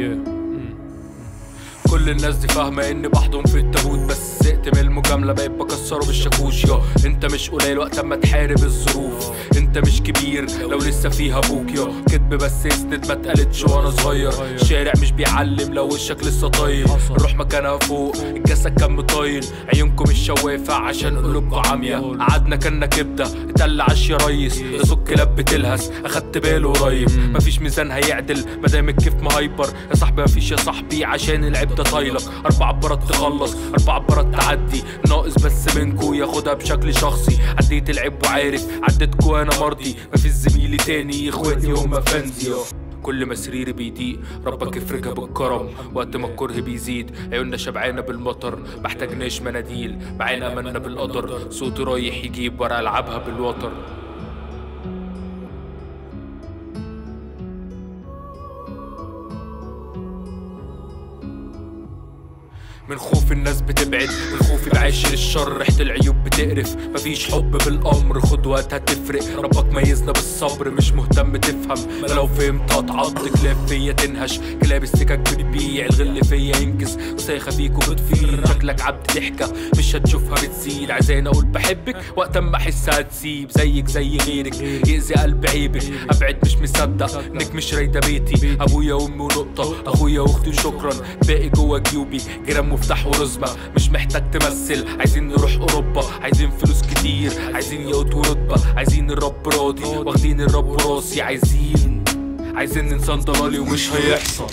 Yeah. كل الناس دي فاهمة إني بحضن في التابوت بس زهقت من المجاملة بقيت بكسره بالشاكوش. يا أنت مش قليل وقت ما تحارب الظروف. أنت مش كبير لو لسه فيها أبوك يا كدب بس اسند ما اتقالتش وأنا صغير. الشارع مش بيعلم لو وشك لسه طايل الروح مكانها فوق الجسد كان مطايل عيونكم مش شوافة عشان قلوبكم عامية. قعدنا كنا كبدة اتقل عش يا ريس. ده صوت كلاب بتلهس أخدت باله قريب. مفيش ميزان هيعدل مادام الكيف مهايبر يا صاحبي مفيش يا صاحبي عشان العيب ده طايلك. أربع برات تخلص أربع برات تعدي. ناقص بس منكو ياخدها بشكل شخصي. عديت العيب وعارف عديتكو أنا مرضي. مفيش زميلي تاني إخواتي هم فانزي. كل ما سريري بيضيق ربك يفرجها بالكرم. وقت ما الكره بيزيد عيوننا شبعانة بالمطر. محتاجناش مناديل معانا املنا بالقدر. صوتي رايح يجيب ورا ألعبها بالوتر. من خوف الناس بتبعد من خوفي بعاشر الشر ريحة العيوب بتقرف. مفيش حب بالامر خد وقت هتفرق ربك ميزنا بالصبر مش مهتم تفهم. ما لو فهمت هتعض كلاب فيا تنهش. كلاب السكك بتبيع الغل فيا ينكس وسايخة فيك وبتفير شكلك عبد ضحكة مش هتشوفها بتزيد. عايزاني أقول بحبك. وقت اما احس هتسيب زيك زي غيرك. يأذي قلب عيبك. أبعد مش مصدق. إنك مش رايدة بيتي. أبويا وأمي ونقطة. أخويا وأختي وشكرا باقي جوا جيوبي. جرام مفتاح ورزمة مش محتاج تمثل. عايزين نروح أوروبا. عايزين فلوس كتير. عايزين ياقوت ورتبة. عايزين الرب راضي. واخدين الرب راسي عايزين. عايزين انسان ضلالي ومش هيحصل.